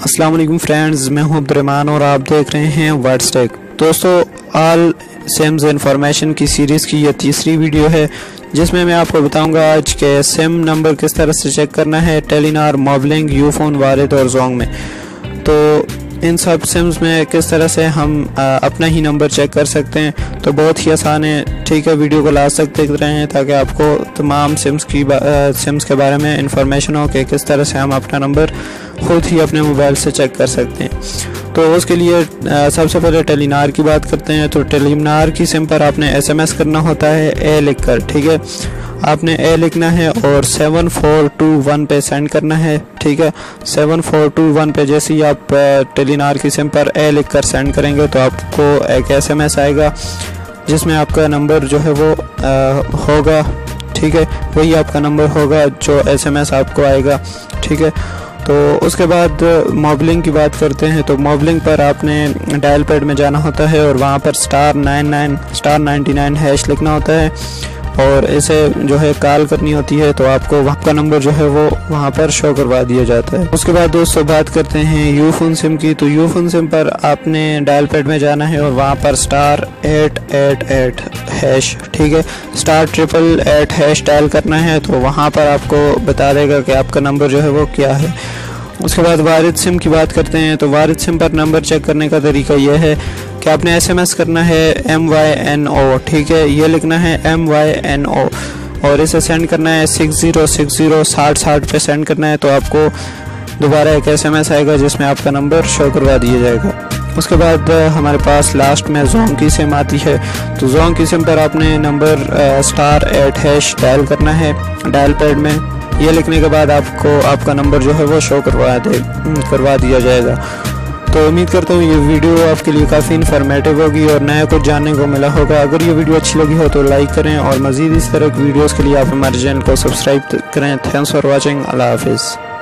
السلام علیکم فرینڈز، میں ہوں عبدالرحمان اور آپ دیکھ رہے ہیں واٹس ٹیک دوستو آل سیمز انفارمیشن کی سیریز کی یہ تیسری ویڈیو ہے، جس میں میں آپ کو بتاؤں گا آج کے سیم نمبر کس طرح سے چیک کرنا ہے ٹیلینار موبلنگ یو فون وارد اور زونگ میں۔ تو ان سب سمز میں کس طرح سے ہم اپنا ہی نمبر چیک کر سکتے ہیں۔ تو بہت ہی آسان ہے۔ ٹھیک ہے، ویڈیو کو لاسٹ تک دیکھ رہے ہیں تاکہ آپ کو تمام سمز کی سمز کے بارے میں انفارمیشن ہو کہ کس طرح سے ہم اپنا نمبر خود ہی اپنے موبائل سے چیک کر سکتے ہیں۔ تو اس کے لیے سب سے پہلے ٹیلینار کی بات کرتے ہیں۔ تو ٹیلینار کی سم پر آپ نے ایس ایم ایس کرنا ہوتا ہے، اے لکھ کر، ٹھیک ہے؟ آپ نے اے لکھنا ہے اور سیون فور ٹو ون پہ سینڈ کرنا ہے، ٹھیک ہے؟ سیون فور ٹو ون پہ جیسے ہی آپ ٹیلینار کی سم پر اے لکھ کر سینڈ کریں گے تو آپ کو ایک ایس ایم ایس آئے گا، جس میں آپ کا نمبر جو ہے وہ ہوگا، ٹھیک ہے؟ وہی آپ کا نمبر ہوگا جو ایس ایم ایس آپ کو آئے گا، ٹھیک ہے؟ تو اس کے بعد موبلنگ کی بات کرتے ہیں تو موبلنگ پر آپ نے ڈائل پیڈ میں جانا ہوتا ہے اور وہاں پر star nine nine star ninety nine hash لکھنا ہوتا ہے۔ اور اسے جو ہے کال کرنی ہوتی ہے تو آپ کو وہاں کا نمبر جو ہے وہ وہاں پر شو کروا دیا جاتا ہے۔ اس کے بعد دوستو بات کرتے ہیں یو فون سم کی۔ تو یو فون سم پر آپ نے ڈائل پیڈ میں جانا ہے اور وہاں پر star eight eight eight hash ٹھیک ہے؟ Star triple eight hash dial کرنا ہے تو وہاں پر آپ کو بتا دے گا کہ آپ کا نمبر جو ہے وہ کیا ہے۔ اس کے بعد وارد سم کی بات کرتے ہیں تو وارد سم پر نمبر چیک کرنے کا طریقہ یہ ہے۔ کہ آپ نے ایس ایم ایس کرنا ہے ایم وائی این او ٹھیک ہے؟ یہ لکھنا ہے ایم وائی این او اور اسے سینڈ کرنا ہے سکس زیرو سکس زیرو ساٹھ ساٹھ پہ سینڈ کرنا ہے تو آپ کو دوبارہ ایک ایس ایم ایس آئے گا جس میں آپ کا نمبر شو کروا دیا جائے گا۔ اس کے بعد ہمارے پاس لاسٹ میں زونگ کی سم آتی ہے۔ تو زونگ کی سم پر آپ نے number star eight hash dial کرنا ہے۔ ڈائل پیڈ میں یہ لکھنے کے بعد آپ کو آپ کا نمبر جو ہے وہ شو کروا دے، کروا دیا جائے گا۔ تو امید کرتا ہوں یہ ویڈیو آپ کے لیے کافی انفارمیٹو ہوگی اور نیا کچھ جاننے کو ملا ہوگا۔ اگر یہ ویڈیو اچھی لگی ہو تو لائک کریں اور مزید اس طرح کی ویڈیوز کے لیے آپ ہمارے چینل کو سبسکرائب کریں۔ تھینکس فار واچنگ اللہ حافظ۔